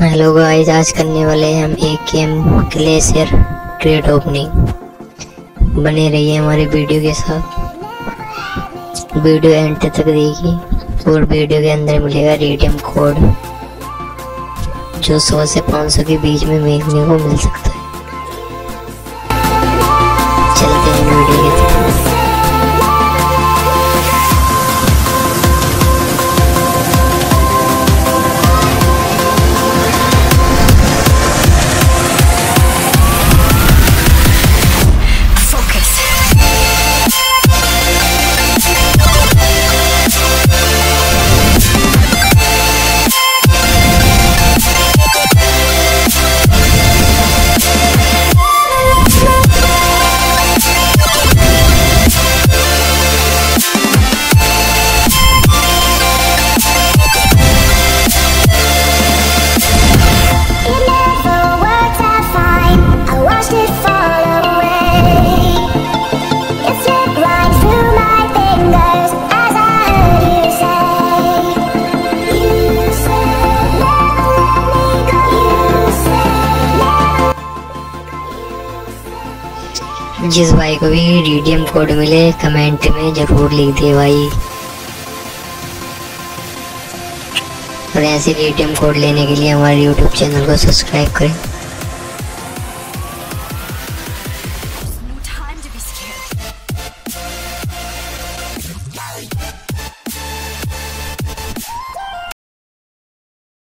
Hello guys, आज करने वाले हैं हम एक गेम ग्लेशियर ट्रेड ओपनिंग बने रहिए हमारे वीडियो के साथ। वीडियो एंड तक देखिए और वीडियो के अंदर मिलेगा रेडियम कोड जो सौ से 500 के बीच में देखने को मिल सकता है। जिस भाई को भी रिडीम कोड मिले कमेंट में ज़रूर लिख दे भाई। और ऐसे रिडीम कोड लेने के लिए हमारे यूट्यूब चैनल को सब्सक्राइब करें।